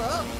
Oh!